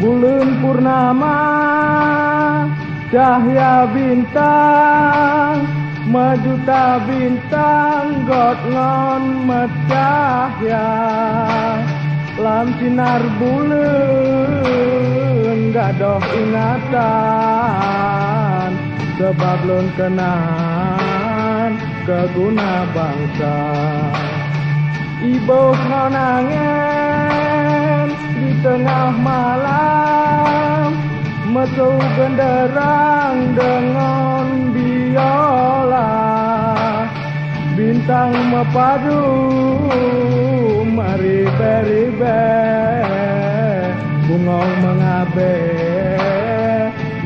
Bulan purnama Cahaya bintang Majuta bintang got ngon mencahya Lam sinar bulan Gadoh ingatan Sebab lun kenan Keguna bangsa. Ibu di tengah malam Metu genderang dengan biola. Bintang mepadu mari beribe. Bungong mengabe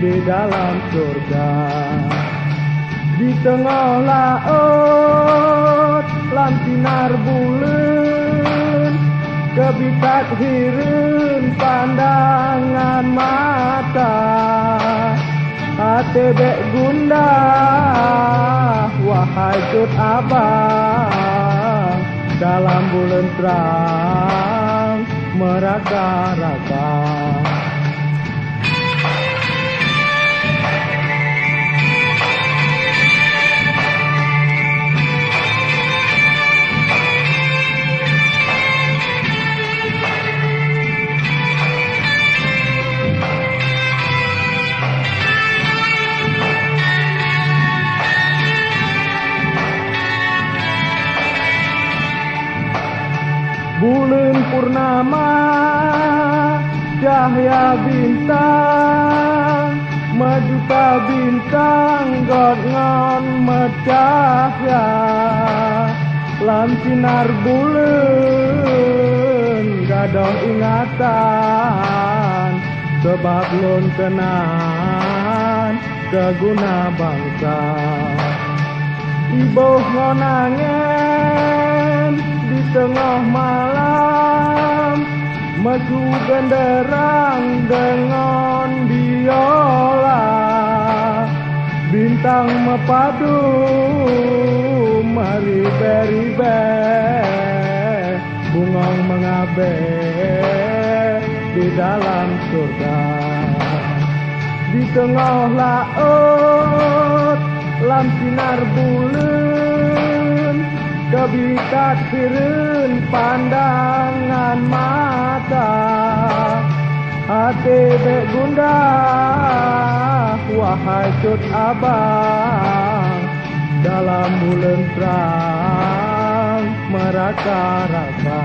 di dalam surga. Di tengah laut lam sinar bulan Kebitak hirun pandangan mata. Hati bek gundah Wahai cut abang Dalam bulan terang Meraka-raka purnama Cahaya bintang Majuta bintang God ngon mencahya Lam sinar bulan Gadoh ingatan Sebab lun kenan Keguna bangsa. Ibu ngonangen Maju genderang dengan biola. Bintang mepadu mari beribe. Bungong mengabe di dalam surga. Di tengah laut lam sinar bulan Kebitak sirun pandangan mata. Hati bek gundah Wahai cut abang. Dalam bulan terang Meraka-raka